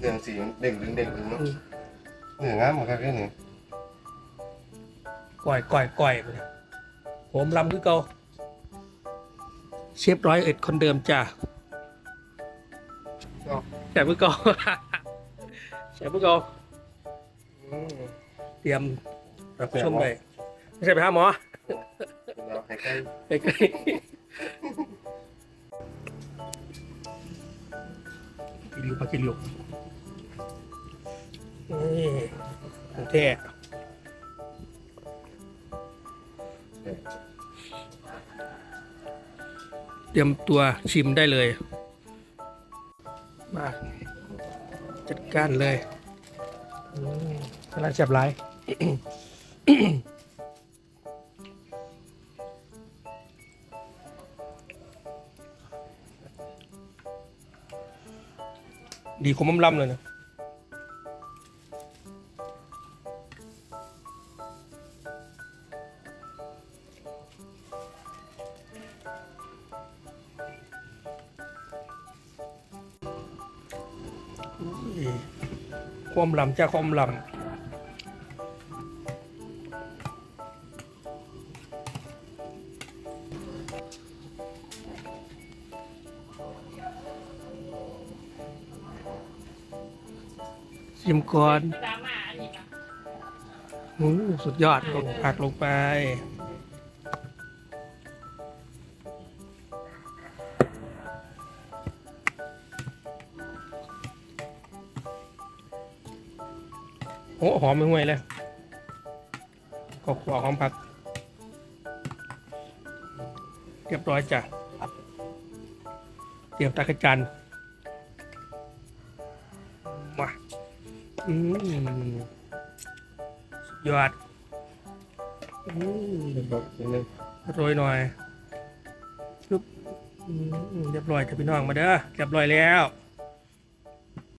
เรื่องสีเด้งดึงเด้งดึงเนาะเนื้องามเหมือนกันแค่นี้ก่อยก่อยก่อยไปเลยผมลำคือเก่าเชฟร้อยเอ็ดคนเดิมจ้าแสบคือเก่าแสบคือเก่าอืมเตรียมรับชมเลยไม่ใช่ไปหาหมอเราให้ใกล้ใกล้ๆกินลิวปลากินลิว นี่ของแท้เตรียมตัวชิมได้เลย มาจัดการเลยกำลังแซ่บหลดีคมล้ำเลยนะ อุ้ยความลำจ้าความลำชิมก่อนอู้สุดยอดลงผักลงไป โอ้หอมไม่ห่วยเลยกอกหัวหอมผัก เรียบร้อยจ้ะเตรียมตากระจันมาอืมสุดยอดอืมเดี๋ยวก่อนนิดนึงโรยหน่อยปึ๊บอืมเรียบร้อยจ้ะพี่น้องมาเด้อเรียบร้อยแล้ว